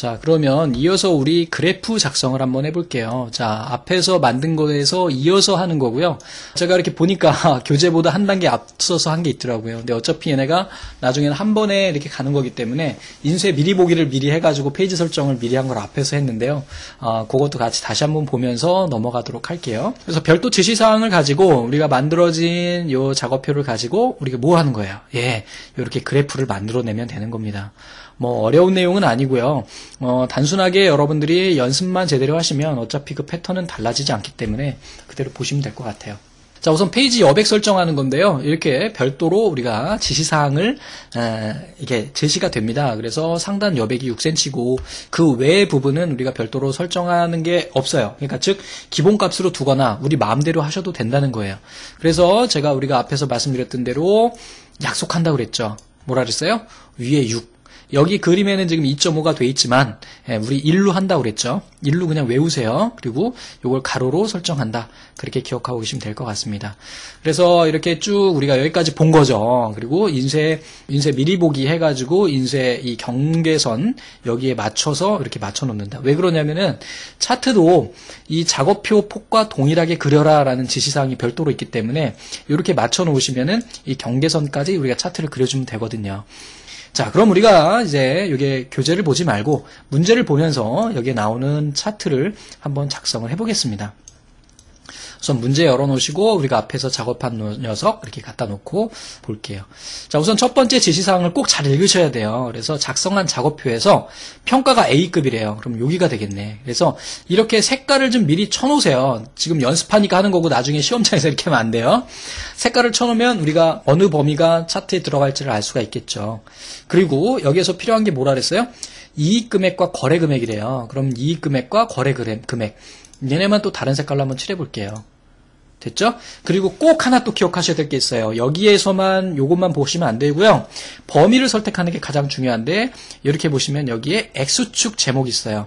자, 그러면 이어서 우리 그래프 작성을 한번 해볼게요. 자, 앞에서 만든 거에서 이어서 하는 거고요. 제가 이렇게 보니까 교재보다 한 단계 앞서서 한 게 있더라고요. 근데 어차피 얘네가 나중에는 한 번에 이렇게 가는 거기 때문에 인쇄 미리 보기를 미리 해가지고 페이지 설정을 미리 한 걸 앞에서 했는데요. 아, 그것도 같이 다시 한번 보면서 넘어가도록 할게요. 그래서 별도 지시사항을 가지고 우리가 만들어진 요 작업표를 가지고 우리가 뭐 하는 거예요? 예, 이렇게 그래프를 만들어내면 되는 겁니다. 뭐 어려운 내용은 아니고요. 어, 단순하게 여러분들이 연습만 제대로 하시면 어차피 그 패턴은 달라지지 않기 때문에 그대로 보시면 될 것 같아요. 자, 우선 페이지 여백 설정하는 건데요. 이렇게 별도로 우리가 지시사항을, 에, 이게 제시가 됩니다. 그래서 상단 여백이 6cm고 그 외의 부분은 우리가 별도로 설정하는 게 없어요. 그러니까 즉, 기본값으로 두거나 우리 마음대로 하셔도 된다는 거예요. 그래서 제가 우리가 앞에서 말씀드렸던 대로 약속한다고 그랬죠. 뭐라 그랬어요? 위에 6. 여기 그림에는 지금 2.5가 돼 있지만 예, 우리 1로 한다고 그랬죠. 1로 그냥 외우세요. 그리고 이걸 가로로 설정한다. 그렇게 기억하고 계시면 될 것 같습니다. 그래서 이렇게 쭉 우리가 여기까지 본 거죠. 그리고 인쇄 인쇄 미리 보기 해가지고 인쇄 이 경계선 여기에 맞춰서 이렇게 맞춰 놓는다. 왜 그러냐면은 차트도 이 작업표 폭과 동일하게 그려라라는 지시사항이 별도로 있기 때문에 이렇게 맞춰 놓으시면은 이 경계선까지 우리가 차트를 그려주면 되거든요. 자, 그럼 우리가 이제 여기 교재를 보지 말고 문제를 보면서 여기에 나오는 차트를 한번 작성을 해보겠습니다. 우선 문제 열어놓으시고 우리가 앞에서 작업한 녀석 이렇게 갖다 놓고 볼게요. 자, 우선 첫 번째 지시사항을 꼭 잘 읽으셔야 돼요. 그래서 작성한 작업표에서 평가가 A급이래요. 그럼 여기가 되겠네. 그래서 이렇게 색깔을 좀 미리 쳐놓으세요. 지금 연습하니까 하는 거고 나중에 시험장에서 이렇게 하면 안 돼요. 색깔을 쳐놓으면 우리가 어느 범위가 차트에 들어갈지를 알 수가 있겠죠. 그리고 여기에서 필요한 게 뭐라 그랬어요? 이익 금액과 거래 금액이래요. 그럼 이익 금액과 거래 금액 얘네만 또 다른 색깔로 한번 칠해 볼게요. 됐죠? 그리고 꼭 하나 또 기억하셔야 될 게 있어요. 여기에서만 요것만 보시면 안 되고요. 범위를 선택하는 게 가장 중요한데 이렇게 보시면 여기에 X축 제목이 있어요.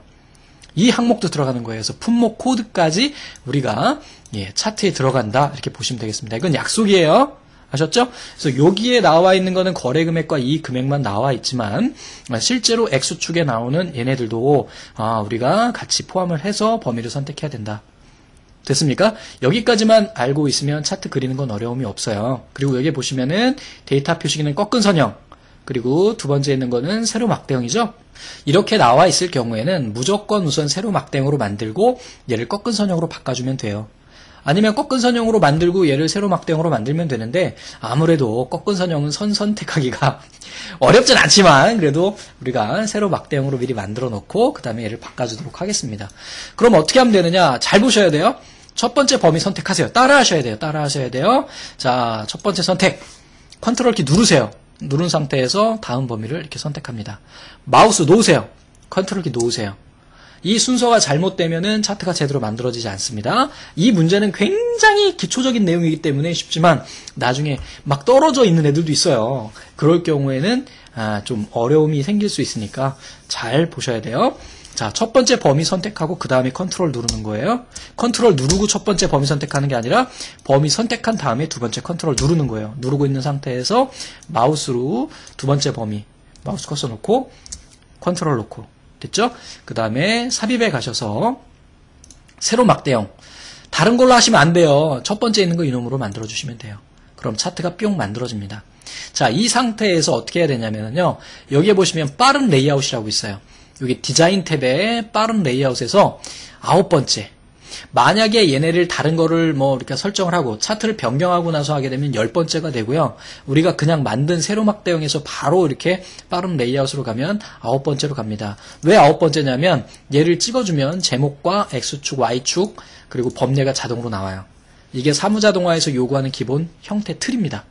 이 항목도 들어가는 거예요. 그래서 품목 코드까지 우리가 예, 차트에 들어간다 이렇게 보시면 되겠습니다. 이건 약속이에요. 아셨죠? 그래서 여기에 나와 있는 거는 거래 금액과 이익 금액만 나와 있지만 실제로 X축에 나오는 얘네들도 아, 우리가 같이 포함을 해서 범위를 선택해야 된다. 됐습니까? 여기까지만 알고 있으면 차트 그리는 건 어려움이 없어요. 그리고 여기 보시면은 데이터 표시기는 꺾은 선형, 그리고 두 번째 있는 거는 세로 막대형이죠. 이렇게 나와 있을 경우에는 무조건 우선 세로 막대형으로 만들고 얘를 꺾은 선형으로 바꿔주면 돼요. 아니면 꺾은 선형으로 만들고 얘를 세로 막대형으로 만들면 되는데 아무래도 꺾은 선형은 선 선택하기가 어렵진 않지만 그래도 우리가 세로 막대형으로 미리 만들어 놓고 그 다음에 얘를 바꿔주도록 하겠습니다. 그럼 어떻게 하면 되느냐? 잘 보셔야 돼요. 첫 번째 범위 선택하세요. 따라 하셔야 돼요. 따라 하셔야 돼요. 자, 첫 번째 선택. 컨트롤 키 누르세요. 누른 상태에서 다음 범위를 이렇게 선택합니다. 마우스 놓으세요. 컨트롤 키 놓으세요. 이 순서가 잘못되면은 차트가 제대로 만들어지지 않습니다. 이 문제는 굉장히 기초적인 내용이기 때문에 쉽지만 나중에 막 떨어져 있는 애들도 있어요. 그럴 경우에는 아, 좀 어려움이 생길 수 있으니까 잘 보셔야 돼요. 자, 첫 번째 범위 선택하고 그 다음에 컨트롤 누르는 거예요. 컨트롤 누르고 첫 번째 범위 선택하는 게 아니라 범위 선택한 다음에 두 번째 컨트롤 누르는 거예요. 누르고 있는 상태에서 마우스로 두 번째 범위 마우스 커서 놓고 컨트롤 놓고 됐죠? 그 다음에 삽입에 가셔서 세로 막대형 다른 걸로 하시면 안 돼요. 첫 번째 있는 거 이놈으로 만들어 주시면 돼요. 그럼 차트가 뿅 만들어집니다. 자, 이 상태에서 어떻게 해야 되냐면요. 여기에 보시면 빠른 레이아웃이라고 있어요. 여기 디자인 탭에 빠른 레이아웃에서 아홉 번째. 만약에 얘네를 다른 거를 뭐 이렇게 설정을 하고 차트를 변경하고 나서 하게 되면 열 번째가 되고요. 우리가 그냥 만든 세로 막대형에서 바로 이렇게 빠른 레이아웃으로 가면 아홉 번째로 갑니다. 왜 아홉 번째냐면 얘를 찍어주면 제목과 X축, Y축 그리고 범례가 자동으로 나와요. 이게 사무자동화에서 요구하는 기본 형태 틀입니다.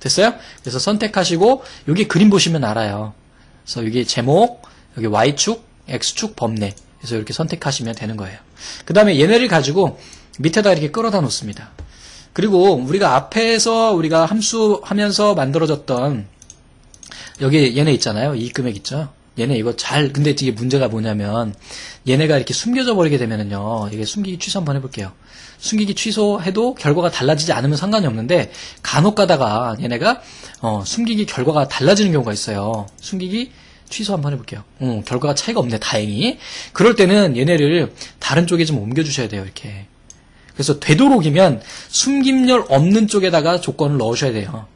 됐어요? 그래서 선택하시고 여기 그림 보시면 알아요. 그래서 여기 제목, 여기 Y축, X축 범례. 그래서 이렇게 선택하시면 되는 거예요. 그 다음에 얘네를 가지고 밑에다 이렇게 끌어다 놓습니다. 그리고 우리가 앞에서 우리가 함수 하면서 만들어졌던 여기 얘네 있잖아요. 이 금액 있죠. 얘네 이거 잘 근데 이게 문제가 뭐냐면 얘네가 이렇게 숨겨져 버리게 되면은요. 이게 숨기기 취소 한번 해볼게요. 숨기기 취소해도 결과가 달라지지 않으면 상관이 없는데 간혹 가다가 얘네가 어, 숨기기 결과가 달라지는 경우가 있어요. 숨기기 취소 한번 해볼게요. 어, 결과가 차이가 없네, 다행히. 그럴 때는 얘네를 다른 쪽에 좀 옮겨주셔야 돼요, 이렇게. 그래서 되도록이면 숨김열 없는 쪽에다가 조건을 넣으셔야 돼요.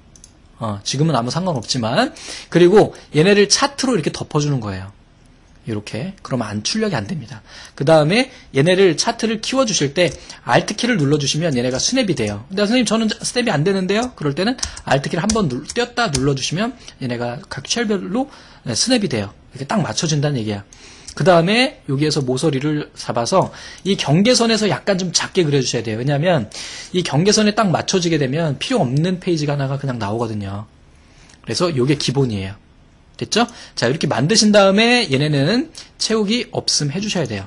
어, 지금은 아무 상관없지만. 그리고 얘네를 차트로 이렇게 덮어주는 거예요. 이렇게. 그러면 안 출력이 안 됩니다. 그 다음에 얘네를 차트를 키워주실 때 Alt키를 눌러주시면 얘네가 스냅이 돼요. 근데 선생님 저는 스냅이 안 되는데요? 그럴 때는 Alt키를 한 번 띄었다 눌러주시면 얘네가 각 쉘별로 네, 스냅이 돼요. 이렇게 딱 맞춰진다는 얘기야. 그 다음에 여기에서 모서리를 잡아서 이 경계선에서 약간 좀 작게 그려주셔야 돼요. 왜냐하면 이 경계선에 딱 맞춰지게 되면 필요 없는 페이지가 하나가 그냥 나오거든요. 그래서 이게 기본이에요. 됐죠? 자, 이렇게 만드신 다음에 얘네는 채우기 없음 해주셔야 돼요.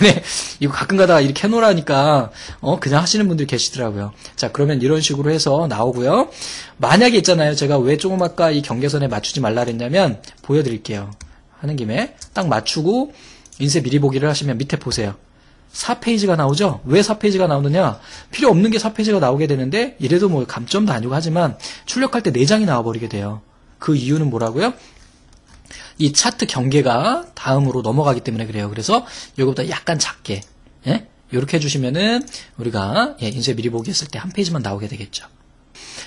네, 이거 가끔 가다가 이렇게 해놓으라니까, 어, 그냥 하시는 분들이 계시더라고요. 자, 그러면 이런 식으로 해서 나오고요. 만약에 있잖아요. 제가 왜 조금 아까 이 경계선에 맞추지 말라 그랬냐면, 보여드릴게요. 하는 김에, 딱 맞추고, 인쇄 미리 보기를 하시면 밑에 보세요. 4페이지가 나오죠? 왜 4페이지가 나오느냐? 필요 없는 게 4페이지가 나오게 되는데, 이래도 뭐 감점도 아니고 하지만, 출력할 때 4장이 나와버리게 돼요. 그 이유는 뭐라고요? 이 차트 경계가 다음으로 넘어가기 때문에 그래요. 그래서 이거보다 약간 작게 예? 이렇게 해주시면은 우리가 예, 인쇄 미리 보기 했을 때 한 페이지만 나오게 되겠죠.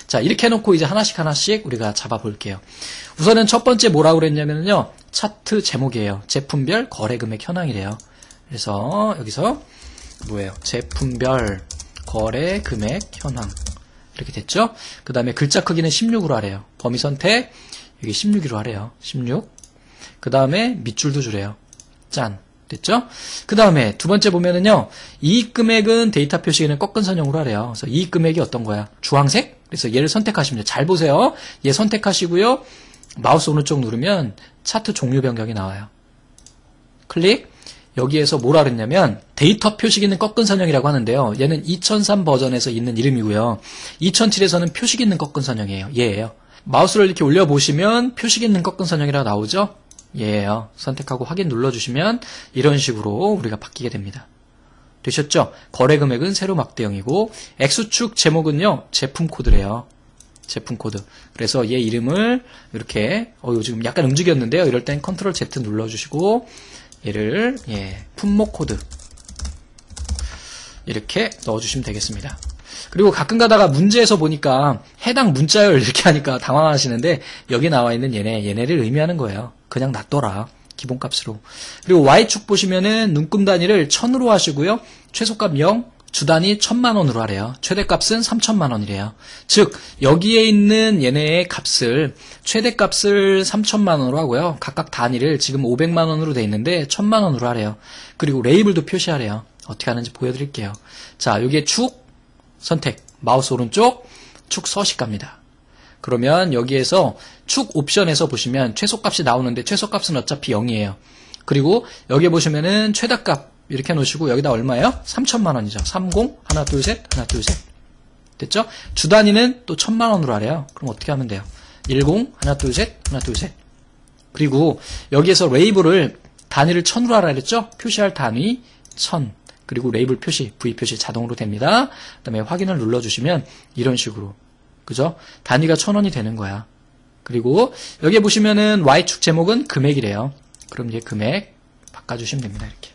자 이렇게 해놓고 이제 하나씩 하나씩 우리가 잡아볼게요. 우선은 첫 번째 뭐라고 그랬냐면요. 차트 제목이에요. 제품별 거래금액 현황이래요. 그래서 여기서 뭐예요? 제품별 거래 금액 현황 이렇게 됐죠? 그 다음에 글자 크기는 16으로 하래요. 범위 선택 여기 16으로 하래요. 16 그 다음에 밑줄도 주래요. 짠. 됐죠? 그 다음에 두 번째 보면은요, 이익 금액은 데이터 표시에는 꺾은 선형으로 하래요. 그래서 이익 금액이 어떤 거야? 주황색? 그래서 얘를 선택하시면 돼요. 잘 보세요. 얘 선택하시고요. 마우스 오른쪽 누르면 차트 종류 변경이 나와요. 클릭. 여기에서 뭐라 그랬냐면 데이터 표시기는 꺾은 선형이라고 하는데요. 얘는 2003 버전에서 있는 이름이고요. 2007에서는 표시기 있는 꺾은 선형이에요. 얘예요. 마우스를 이렇게 올려보시면 표시기 있는 꺾은 선형이라고 나오죠? 얘예요. 선택하고 확인 눌러주시면 이런 식으로 우리가 바뀌게 됩니다. 되셨죠? 거래 금액은 세로 막대형이고 X축 제목은요. 제품 코드래요. 제품 코드. 그래서 얘 이름을 이렇게 어 지금 약간 움직였는데요. 이럴 땐 컨트롤 Z 눌러주시고 얘를 예 품목 코드 이렇게 넣어주시면 되겠습니다. 그리고 가끔 가다가 문제에서 보니까 해당 문자열 이렇게 하니까 당황하시는데 여기 나와 있는 얘네 얘네를 의미하는 거예요. 그냥 놔둬라. 기본값으로. 그리고 Y축 보시면은 눈금 단위를 1000으로 하시고요. 최소값 0, 주단위 1000만 원으로 하래요. 최대값은 3000만 원이래요. 즉 여기에 있는 얘네의 값을 최대값을 3000만 원으로 하고요. 각각 단위를 지금 500만 원으로 돼 있는데 1000만 원으로 하래요. 그리고 레이블도 표시하래요. 어떻게 하는지 보여드릴게요. 자 여기에 축 선택 마우스 오른쪽 축 서식 갑니다. 그러면 여기에서 축 옵션에서 보시면 최소값이 나오는데 최소값은 어차피 0이에요. 그리고 여기 보시면은 최대값 이렇게 놓으시고 여기다 얼마예요? 3천만 원이죠. 30 하나 둘 셋 하나 둘 셋. 됐죠? 주 단위는 또 천만 원으로 하래요. 그럼 어떻게 하면 돼요? 10 하나 둘 셋 하나 둘 셋. 그리고 여기에서 레이블을 단위를 천으로 하라 그랬죠? 표시할 단위 천. 그리고 레이블 표시, V 표시 자동으로 됩니다. 그 다음에 확인을 눌러주시면 이런 식으로 그죠? 단위가 천 원이 되는 거야. 그리고 여기 보시면은 Y축 제목은 금액이래요. 그럼 이제 금액 바꿔주시면 됩니다. 이렇게.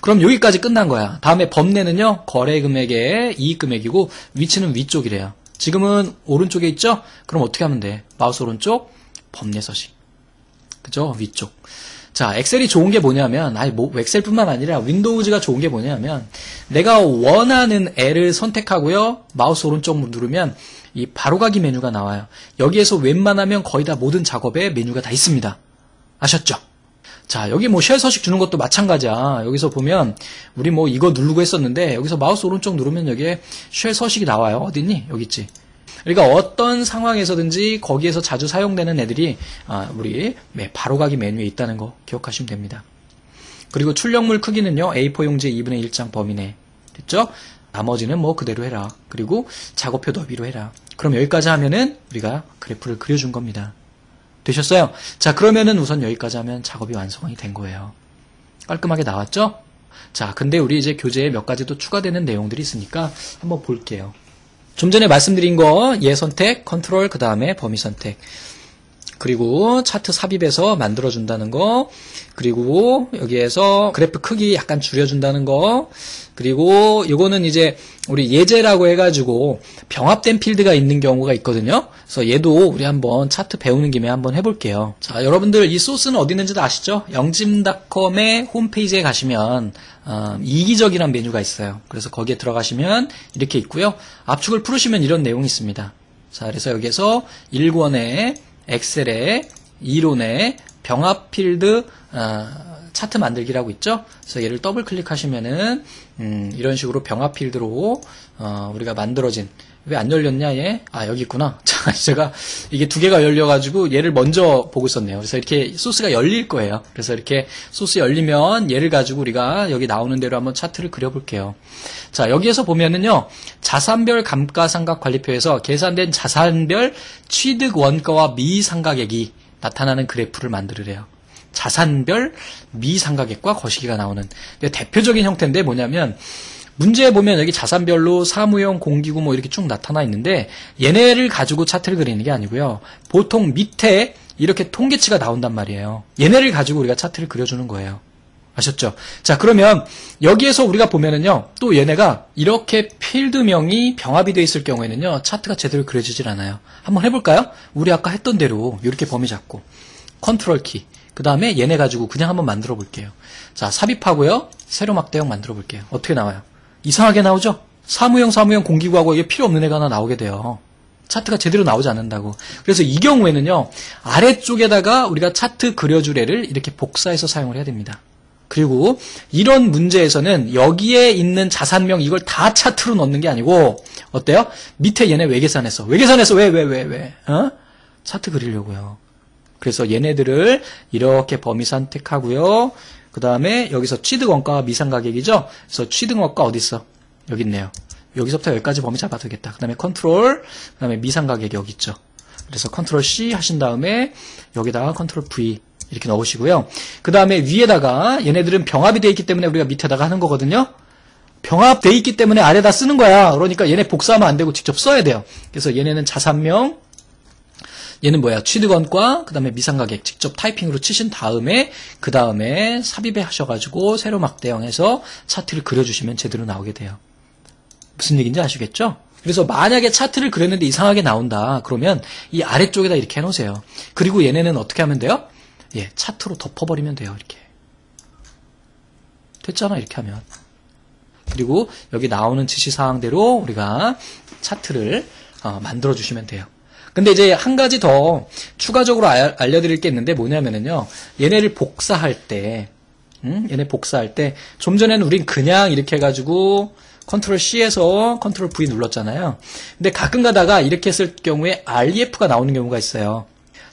그럼 여기까지 끝난 거야. 다음에 범례는요, 거래 금액의 이익 금액이고, 위치는 위쪽이래요. 지금은 오른쪽에 있죠? 그럼 어떻게 하면 돼? 마우스 오른쪽, 범례 서식. 그죠? 위쪽. 자, 엑셀이 좋은 게 뭐냐면, 아니, 뭐, 엑셀뿐만 아니라 윈도우즈가 좋은 게 뭐냐면, 내가 원하는 애를 선택하고요, 마우스 오른쪽 누르면, 이 바로가기 메뉴가 나와요. 여기에서 웬만하면 거의 다 모든 작업에 메뉴가 다 있습니다. 아셨죠? 자, 여기 뭐 셀 서식 주는 것도 마찬가지야. 여기서 보면, 우리 뭐 이거 누르고 했었는데, 여기서 마우스 오른쪽 누르면 여기에 셀 서식이 나와요. 어딨니? 여기 있지. 그러니까 어떤 상황에서든지 거기에서 자주 사용되는 애들이 아, 우리 네, 바로가기 메뉴에 있다는 거 기억하시면 됩니다. 그리고 출력물 크기는요. A4 용지 2분의 1장 범위 내. 됐죠? 나머지는 뭐 그대로 해라. 그리고 작업표 너비로 해라. 그럼 여기까지 하면은 우리가 그래프를 그려준 겁니다. 되셨어요? 자, 그러면은 우선 여기까지 하면 작업이 완성이 된 거예요. 깔끔하게 나왔죠? 자, 근데 우리 이제 교재에 몇 가지 또 추가되는 내용들이 있으니까 한번 볼게요. 좀 전에 말씀드린 거, 얘 선택, 컨트롤, 그 다음에 범위 선택. 그리고 차트 삽입해서 만들어준다는 거, 그리고 여기에서 그래프 크기 약간 줄여준다는 거, 그리고 이거는 이제 우리 예제라고 해가지고 병합된 필드가 있는 경우가 있거든요. 그래서 얘도 우리 한번 차트 배우는 김에 한번 해볼게요. 자, 여러분들 이 소스는 어디 있는지도 아시죠? 영진닷컴의 홈페이지에 가시면 어, 이기적이란 메뉴가 있어요. 그래서 거기에 들어가시면 이렇게 있고요. 압축을 풀으시면 이런 내용이 있습니다. 자, 그래서 여기에서 1권에 엑셀에 이론에 병합 필드 어, 차트 만들기라고 있죠. 그래서 얘를 더블 클릭하시면은 음, 이런 식으로 병합 필드로 어, 우리가 만들어진 왜 안 열렸냐 얘? 아 여기 있구나. 자 제가 이게 두 개가 열려가지고 얘를 먼저 보고 있었네요. 그래서 이렇게 소스가 열릴 거예요. 그래서 이렇게 소스 열리면 얘를 가지고 우리가 여기 나오는 대로 한번 차트를 그려볼게요. 자 여기에서 보면은요 자산별 감가상각 관리표에서 계산된 자산별 취득 원가와 미상가액이 나타나는 그래프를 만들으래요. 자산별 미상가액과 거시기가 나오는 대표적인 형태인데 뭐냐면 문제에 보면 여기 자산별로 사무용, 공기구 뭐 이렇게 쭉 나타나 있는데 얘네를 가지고 차트를 그리는 게 아니고요. 보통 밑에 이렇게 통계치가 나온단 말이에요. 얘네를 가지고 우리가 차트를 그려주는 거예요. 아셨죠? 자, 그러면 여기에서 우리가 보면은요, 또 얘네가 이렇게 필드명이 병합이 되어 있을 경우에는요, 차트가 제대로 그려지질 않아요. 한번 해볼까요? 우리 아까 했던 대로 이렇게 범위 잡고, 컨트롤 키, 그 다음에 얘네 가지고 그냥 한번 만들어 볼게요. 자, 삽입하고요, 세로 막 대형 만들어 볼게요. 어떻게 나와요? 이상하게 나오죠? 사무용, 사무용, 공기구하고 이게 필요 없는 애가 하나 나오게 돼요. 차트가 제대로 나오지 않는다고. 그래서 이 경우에는요, 아래쪽에다가 우리가 차트 그려줄 애를 이렇게 복사해서 사용을 해야 됩니다. 그리고 이런 문제에서는 여기에 있는 자산명 이걸 다 차트로 넣는 게 아니고, 어때요? 밑에 얘네? 왜 계산했어? 왜, 왜, 왜, 왜? 어? 차트 그리려고요. 그래서 얘네들을 이렇게 범위 선택하고요. 그 다음에 여기서 취득원가와 미상가격이죠. 그래서 취득원가 어디 있어? 여기 있네요. 여기서부터 여기까지 범위 잡아도 되겠다. 그 다음에 컨트롤, 그 다음에 미상가격이 여기 있죠. 그래서 컨트롤 C 하신 다음에 여기다가 컨트롤 V 이렇게 넣으시고요. 그 다음에 위에다가 얘네들은 병합이 되어 있기 때문에 우리가 밑에다가 하는 거거든요. 병합되어 있기 때문에 아래다 쓰는 거야. 그러니까 얘네 복사하면 안 되고 직접 써야 돼요. 그래서 얘네는 자산명, 얘는 뭐야? 취득원가 그다음에 미상각액 직접 타이핑으로 치신 다음에 그 다음에 삽입에 가셔가지고 세로 막대형해서 차트를 그려주시면 제대로 나오게 돼요. 무슨 얘기인지 아시겠죠? 그래서 만약에 차트를 그렸는데 이상하게 나온다. 그러면 이 아래쪽에다 이렇게 해놓으세요. 그리고 얘네는 어떻게 하면 돼요? 예, 차트로 덮어버리면 돼요. 이렇게. 됐잖아. 이렇게 하면. 그리고 여기 나오는 지시사항대로 우리가 차트를 어, 만들어주시면 돼요. 근데 이제 한 가지 더 추가적으로 알, 알려드릴 게 있는데 뭐냐면은요. 얘네를 복사할 때, 음? 얘네 복사할 때, 좀 전에는 우린 그냥 이렇게 해가지고 컨트롤 C에서 컨트롤 V 눌렀잖아요. 근데 가끔 가다가 이렇게 했을 경우에 REF가 나오는 경우가 있어요.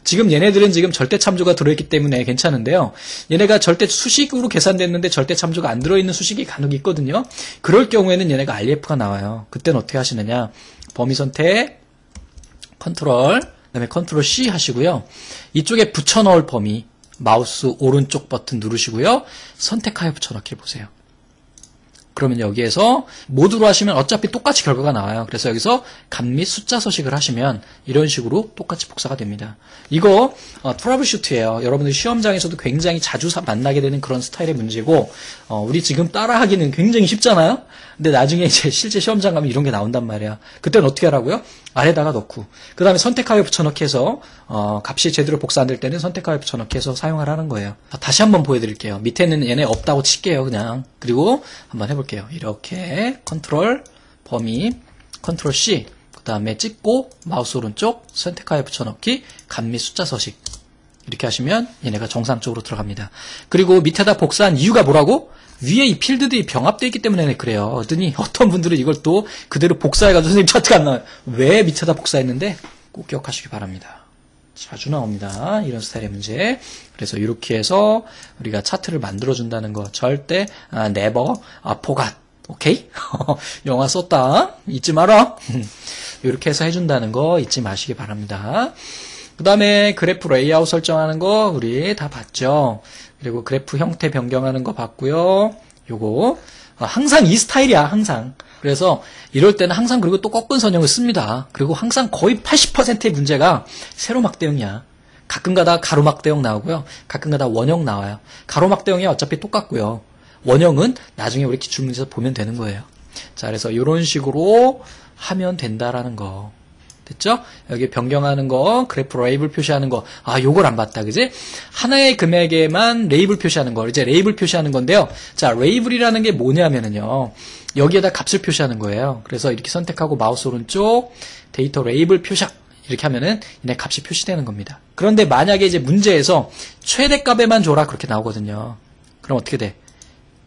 지금 얘네들은 지금 절대 참조가 들어있기 때문에 괜찮은데요. 얘네가 절대 수식으로 계산됐는데 절대 참조가 안 들어있는 수식이 간혹 있거든요. 그럴 경우에는 얘네가 REF가 나와요. 그때는 어떻게 하시느냐. 범위 선택, 컨트롤, 그다음에 컨트롤 C 하시고요. 이쪽에 붙여 넣을 범위 마우스 오른쪽 버튼 누르시고요. 선택하여 붙여 넣기 보세요. 그러면 여기에서 모두로 하시면 어차피 똑같이 결과가 나와요. 그래서 여기서 값 및 숫자 서식을 하시면 이런 식으로 똑같이 복사가 됩니다. 이거 어, trouble shoot예요. 여러분들 시험장에서도 굉장히 자주 만나게 되는 그런 스타일의 문제고 어, 우리 지금 따라하기는 굉장히 쉽잖아요. 근데 나중에 이제 실제 시험장 가면 이런 게 나온단 말이야. 그때는 어떻게 하라고요? 아래다가 넣고 그 다음에 선택하여 붙여넣기 해서 어, 값이 제대로 복사 안 될 때는 선택하여 붙여넣기 해서 사용하라는 거예요. 다시 한번 보여드릴게요. 밑에는 얘네 없다고 칠게요. 그냥 그리고 한번 해볼게요. 이렇게 컨트롤 범위 컨트롤 C 그 다음에 찍고 마우스 오른쪽 선택하여 붙여넣기 값 및 숫자 서식 이렇게 하시면 얘네가 정상적으로 들어갑니다. 그리고 밑에다 복사한 이유가 뭐라고? 위에 이 필드들이 병합되어 있기 때문에 그래요. 어더니 어떤 분들은 이걸 또 그대로 복사해가지고 선생님 차트가 안 나와요. 왜 밑에다 복사했는데 꼭 기억하시기 바랍니다. 자주 나옵니다. 이런 스타일의 문제. 그래서 이렇게 해서 우리가 차트를 만들어준다는 거 절대 아, never 아, forgot. 오케이? 영어 썼다. 잊지 마라. 이렇게 해서 해준다는 거 잊지 마시기 바랍니다. 그 다음에 그래프 레이아웃 설정하는 거 우리 다 봤죠. 그리고 그래프 형태 변경하는 거 봤고요. 요거 어, 항상 이 스타일이야 항상. 그래서 이럴 때는 항상 그리고 또 꺾은선형을 씁니다. 그리고 항상 거의 80%의 문제가 세로 막대형이야. 가끔가다 가로 막대형 나오고요. 가끔가다 원형 나와요. 가로 막대형이 어차피 똑같고요. 원형은 나중에 우리 기출문제에서 보면 되는 거예요. 자, 그래서 이런 식으로 하면 된다라는 거. 됐죠? 여기 변경하는 거, 그래프 레이블 표시하는 거. 아, 요걸 안 봤다. 그지? 하나의 금액에만 레이블 표시하는 거. 이제 레이블 표시하는 건데요. 자, 레이블이라는 게 뭐냐면은요. 여기에다 값을 표시하는 거예요. 그래서 이렇게 선택하고 마우스 오른쪽 데이터 레이블 표시 이렇게 하면은 얘네 값이 표시되는 겁니다. 그런데 만약에 이제 문제에서 최대값에만 줘라 그렇게 나오거든요. 그럼 어떻게 돼?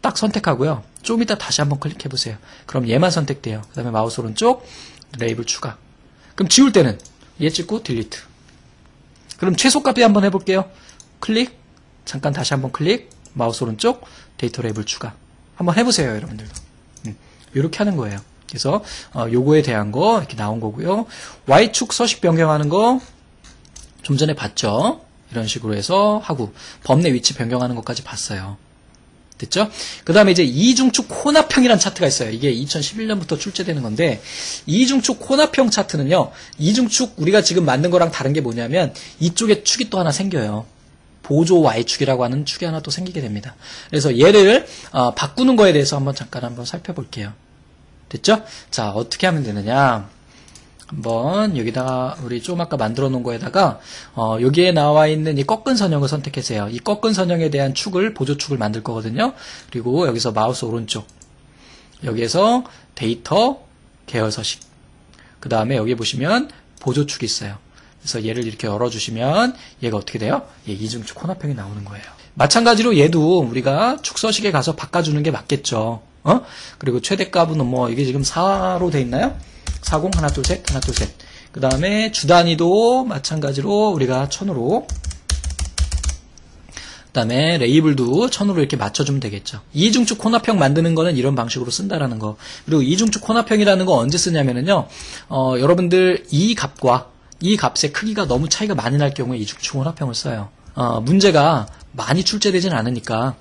딱 선택하고요. 좀 이따 다시 한번 클릭해 보세요. 그럼 얘만 선택돼요. 그 다음에 마우스 오른쪽 레이블 추가. 그럼 지울 때는 얘 찍고 delete. 그럼 최소 값에 한번 해볼게요. 클릭. 잠깐 다시 한번 클릭. 마우스 오른쪽 데이터 레이블 추가. 한번 해보세요, 여러분들도. 음, 이렇게 하는 거예요. 그래서 어, 요거에 대한 거 이렇게 나온 거고요. Y축 서식 변경하는 거 좀 전에 봤죠. 이런 식으로 해서 하고 범례 위치 변경하는 것까지 봤어요. 됐죠? 그 다음에 이제 이중축 혼합형이란 차트가 있어요. 이게 2011년부터 출제되는 건데, 이중축 혼합형 차트는요, 이중축 우리가 지금 만든 거랑 다른 게 뭐냐면, 이쪽에 축이 또 하나 생겨요. 보조 Y축이라고 하는 축이 하나 또 생기게 됩니다. 그래서 얘를 어, 바꾸는 거에 대해서 한번 잠깐 한번 살펴볼게요. 됐죠? 자, 어떻게 하면 되느냐. 한번 여기다가 우리 좀 아까 만들어 놓은 거에다가 어, 여기에 나와 있는 이 꺾은 선형을 선택하세요. 이 꺾은 선형에 대한 축을 보조축을 만들 거거든요. 그리고 여기서 마우스 오른쪽 여기에서 데이터 계열 서식 그 다음에 여기 보시면 보조축이 있어요. 그래서 얘를 이렇게 열어주시면 얘가 어떻게 돼요? 얘 이중축 혼합형이 나오는 거예요. 마찬가지로 얘도 우리가 축서식에 가서 바꿔주는 게 맞겠죠. 어? 그리고 최대값은 뭐 이게 지금 4로 돼 있나요? 40 하나 둘 셋 하나 둘 셋. 그 다음에 주 단위도 마찬가지로 우리가 1000으로 그 다음에 레이블도 1000으로 이렇게 맞춰주면 되겠죠. 이중축 혼합형 만드는 거는 이런 방식으로 쓴다라는 거. 그리고 이중축 혼합형이라는 거 언제 쓰냐면은요, 어, 여러분들 이 값과 이 값의 크기가 너무 차이가 많이 날 경우에 이중축 혼합형을 써요. 어, 문제가 많이 출제되진 않으니까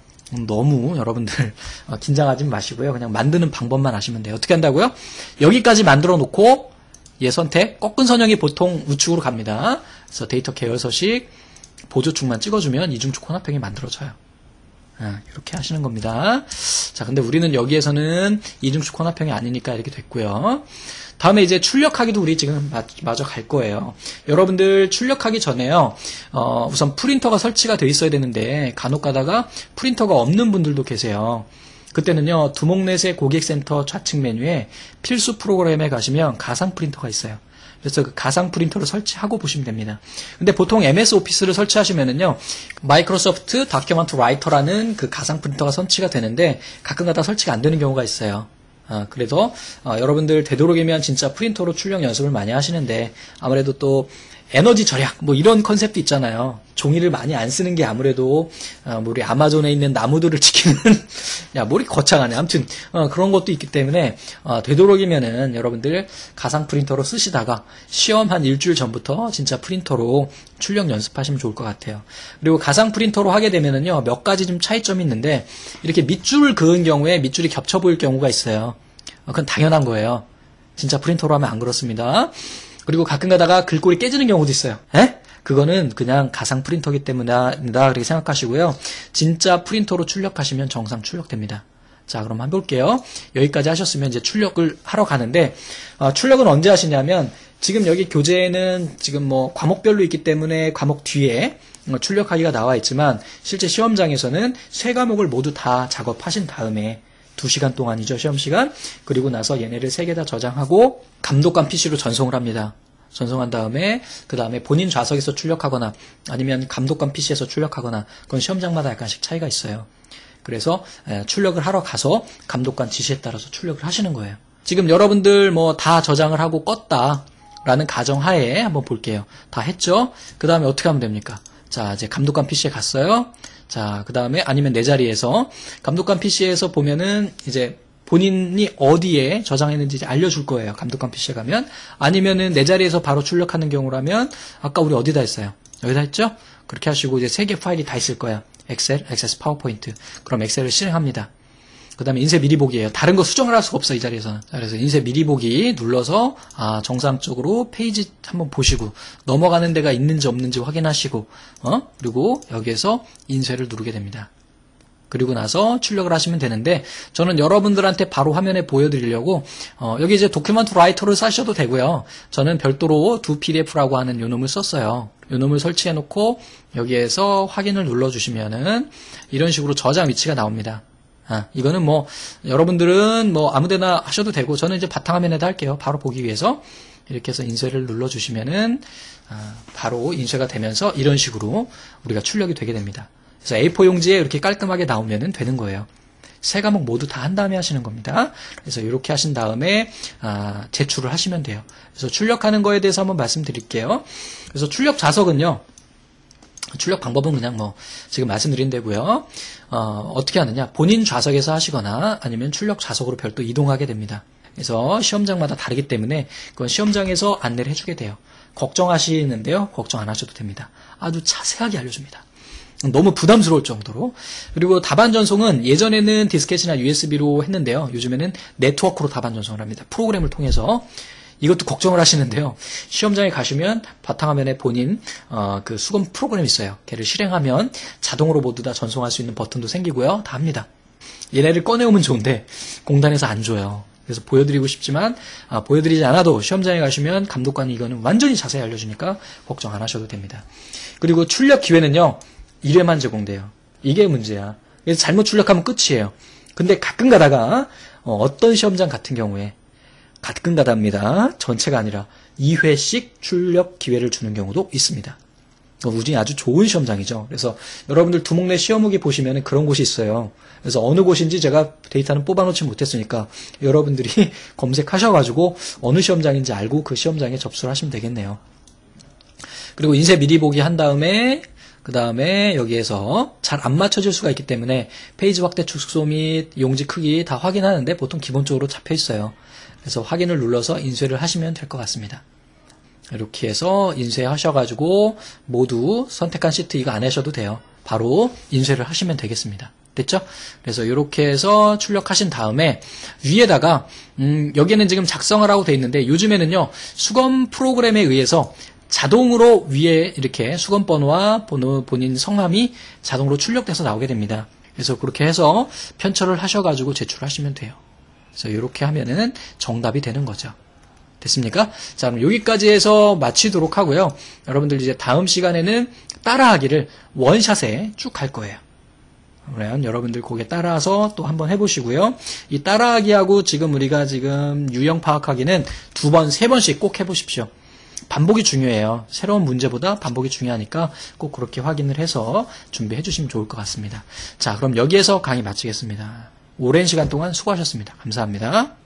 너무 여러분들 어, 긴장하지 마시고요. 그냥 만드는 방법만 아시면 돼요. 어떻게 한다고요? 여기까지 만들어 놓고 얘 선택 꺾은 선형이 보통 우측으로 갑니다. 그래서 데이터 계열 서식 보조축만 찍어주면 이중축 혼합형이 만들어져요. 아, 이렇게 하시는 겁니다. 자, 근데 우리는 여기에서는 이중축 혼합형이 아니니까 이렇게 됐고요. 다음에 이제 출력하기도 우리 지금 마저 갈 거예요. 여러분들 출력하기 전에요. 어, 우선 프린터가 설치가 돼 있어야 되는데 간혹 가다가 프린터가 없는 분들도 계세요. 그때는요. 두목넷의 고객센터 좌측 메뉴에 필수 프로그램에 가시면 가상 프린터가 있어요. 그래서 그 가상 프린터를 설치하고 보시면 됩니다. 근데 보통 MS 오피스를 설치하시면은요, 마이크로소프트 Document Writer라는 그 가상 프린터가 설치가 되는데 가끔가다 설치가 안 되는 경우가 있어요. 어, 그래서 어, 여러분들 되도록이면 진짜 프린터로 출력 연습을 많이 하시는데 아무래도 또 에너지 절약 뭐 이런 컨셉도 있잖아요. 종이를 많이 안 쓰는 게 아무래도 어, 뭐 우리 아마존에 있는 나무들을 지키는 야 말이 거창하네. 아무튼 어, 그런 것도 있기 때문에 어, 되도록이면은 여러분들 가상 프린터로 쓰시다가 시험 한 일주일 전부터 진짜 프린터로 출력 연습하시면 좋을 것 같아요. 그리고 가상 프린터로 하게 되면은요 몇 가지 좀 차이점이 있는데 이렇게 밑줄을 그은 경우에 밑줄이 겹쳐 보일 경우가 있어요. 어, 그건 당연한 거예요. 진짜 프린터로 하면 안 그렇습니다. 그리고 가끔 가다가 글꼴이 깨지는 경우도 있어요. 에? 그거는 그냥 가상 프린터기 때문이다 그렇게 생각하시고요. 진짜 프린터로 출력하시면 정상 출력됩니다. 자, 그럼 한번 볼게요. 여기까지 하셨으면 이제 출력을 하러 가는데 어, 출력은 언제 하시냐면 지금 여기 교재에는 지금 뭐 과목별로 있기 때문에 과목 뒤에 어, 출력하기가 나와 있지만 실제 시험장에서는 세 과목을 모두 다 작업하신 다음에 2시간 동안이죠, 시험 시간. 그리고 나서 얘네를 세개다 저장하고 감독관 PC로 전송을 합니다. 전송한 다음에 그 다음에 본인 좌석에서 출력하거나 아니면 감독관 PC에서 출력하거나 그건 시험장마다 약간씩 차이가 있어요. 그래서 출력을 하러 가서 감독관 지시에 따라서 출력을 하시는 거예요. 지금 여러분들 뭐 다 저장을 하고 껐다 라는 가정하에 한번 볼게요. 다 했죠? 그 다음에 어떻게 하면 됩니까? 자, 이제 감독관 PC에 갔어요. 자, 그 다음에 아니면 내 자리에서 감독관 PC에서 보면은 이제 본인이 어디에 저장했는지 알려줄 거예요. 감독관 PC에 가면. 아니면은 내 자리에서 바로 출력하는 경우라면 아까 우리 어디다 했어요? 여기다 했죠? 그렇게 하시고 이제 세 개 파일이 다 있을 거야. 엑셀, 엑세스 파워포인트. 그럼 엑셀을 실행합니다. 그 다음에 인쇄 미리 보기예요. 다른 거 수정을 할 수가 없어, 이 자리에서는. 자, 그래서 인쇄 미리 보기 눌러서, 아, 정상적으로 페이지 한번 보시고, 넘어가는 데가 있는지 없는지 확인하시고, 어? 그리고 여기에서 인쇄를 누르게 됩니다. 그리고 나서 출력을 하시면 되는데 저는 여러분들한테 바로 화면에 보여드리려고 어, 여기 이제 도큐먼트 라이터를 사셔도 되고요. 저는 별도로 두 PDF라고 하는 요 놈을 썼어요. 요 놈을 설치해 놓고 여기에서 확인을 눌러주시면은 이런 식으로 저장 위치가 나옵니다. 아, 이거는 뭐 여러분들은 뭐 아무데나 하셔도 되고 저는 이제 바탕화면에다 할게요. 바로 보기 위해서 이렇게 해서 인쇄를 눌러주시면은 아, 바로 인쇄가 되면서 이런 식으로 우리가 출력이 되게 됩니다. 그래서 A4 용지에 이렇게 깔끔하게 나오면 되는 거예요. 세 과목 모두 다 한 다음에 하시는 겁니다. 그래서 이렇게 하신 다음에 아, 제출을 하시면 돼요. 그래서 출력하는 거에 대해서 한번 말씀드릴게요. 그래서 출력 자석은요. 출력 방법은 그냥 뭐 지금 말씀드린 대고요. 어, 떻게 하느냐? 본인 좌석에서 하시거나 아니면 출력 좌석으로 별도 이동하게 됩니다. 그래서 시험장마다 다르기 때문에 그건 시험장에서 안내를 해주게 돼요. 걱정하시는데요. 걱정 안 하셔도 됩니다. 아주 자세하게 알려줍니다. 너무 부담스러울 정도로. 그리고 답안 전송은 예전에는 디스켓이나 USB로 했는데요. 요즘에는 네트워크로 답안 전송을 합니다. 프로그램을 통해서. 이것도 걱정을 하시는데요. 시험장에 가시면 바탕화면에 본인 어, 그 수검 프로그램 있어요. 걔를 실행하면 자동으로 모두 다 전송할 수 있는 버튼도 생기고요. 다 합니다. 얘네를 꺼내오면 좋은데 공단에서 안 줘요. 그래서 보여드리고 싶지만 아, 보여드리지 않아도 시험장에 가시면 감독관이 이거는 완전히 자세히 알려주니까 걱정 안 하셔도 됩니다. 그리고 출력 기회는요. 1회만 제공돼요. 이게 문제야. 그래서 잘못 출력하면 끝이에요. 근데 가끔 가다가 어, 떤 시험장 같은 경우에 가끔 가다입니다. 전체가 아니라 2회씩 출력 기회를 주는 경우도 있습니다. 어, 우진이 아주 좋은 시험장이죠. 그래서 여러분들 두목내 시험후기 보시면 그런 곳이 있어요. 그래서 어느 곳인지 제가 데이터는 뽑아놓지 못했으니까 여러분들이 검색하셔가지고 어느 시험장인지 알고 그 시험장에 접수를 하시면 되겠네요. 그리고 인쇄 미리 보기 한 다음에 그 다음에 여기에서 잘 안 맞춰질 수가 있기 때문에 페이지 확대 축소 및 용지 크기 다 확인하는데 보통 기본적으로 잡혀 있어요. 그래서 확인을 눌러서 인쇄를 하시면 될 것 같습니다. 이렇게 해서 인쇄하셔가지고 모두 선택한 시트 이거 안 하셔도 돼요. 바로 인쇄를 하시면 되겠습니다. 됐죠? 그래서 이렇게 해서 출력하신 다음에 위에다가 음, 여기에는 지금 작성을 하고 돼 있는데 요즘에는요 수검 프로그램에 의해서 자동으로 위에 이렇게 수건 번호와 번호 본인 성함이 자동으로 출력돼서 나오게 됩니다. 그래서 그렇게 해서 편철을 하셔가지고 제출하시면 돼요. 그래서 이렇게 하면은 정답이 되는 거죠. 됐습니까? 자, 그럼 여기까지 해서 마치도록 하고요. 여러분들 이제 다음 시간에는 따라하기를 원샷에 쭉할 거예요. 그러면 여러분들 거기에 따라서 또 한번 해보시고요. 이 따라하기하고 지금 우리가 지금 유형 파악하기는 두 번, 세 번씩 꼭 해보십시오. 반복이 중요해요. 새로운 문제보다 반복이 중요하니까 꼭 그렇게 확인을 해서 준비해 주시면 좋을 것 같습니다. 자, 그럼 여기에서 강의 마치겠습니다. 오랜 시간 동안 수고하셨습니다. 감사합니다.